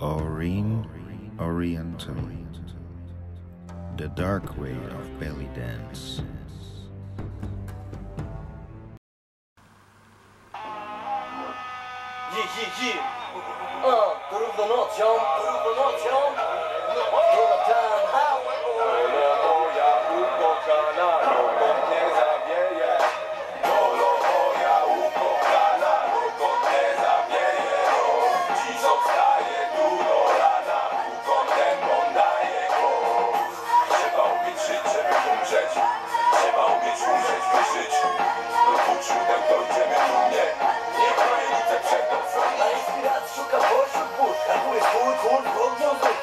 Orient, Oriental, the dark way of belly dance. Yeah, yeah, yeah. Uh, through the north, y'all. The y'all. Szukam pośród burz, a były kół, kół, wodnią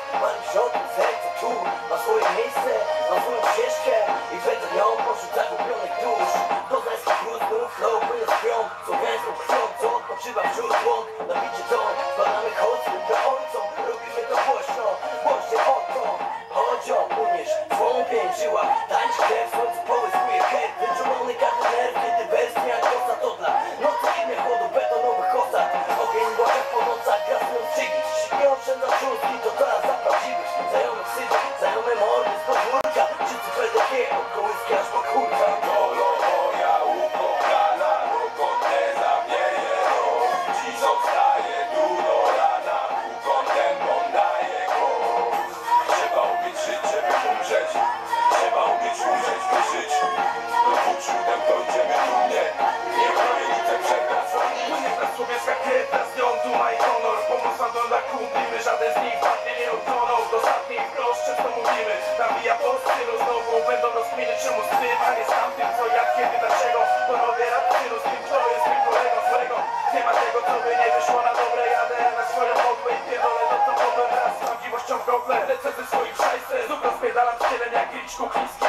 Pandora kupimy Żaden z nich nie utonął Do ostatniej wprost często mówimy Nabija polscy no roznową Będą rozkminy czemu z nie z tamtym Co jak, kiedy, dlaczego? To robię rad tylu z tym, kto jest mi kolego złego? Nie ma tego, co by nie wyszło na dobre Jadę na swoją modłę i pierdolę To co mogłem. Teraz z prawdziwością w gogle Lecę ze swoich szajsy Zupno spierdalam z cielem jak Griczku Chiński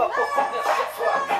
失礼します。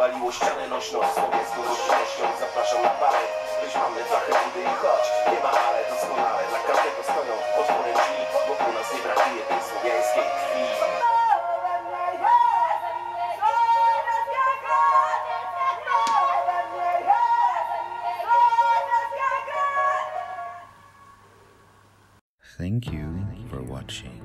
obaliło ścianę nośną Słowiecką rozrzeźnią Zapraszam na parę Być mamy trochę budy i choć Nie ma ale doskonale Dla każdego stoją otworem drzwi Wokół nas nie brakuje tej słowiańskiej krwi. Thank you for watching.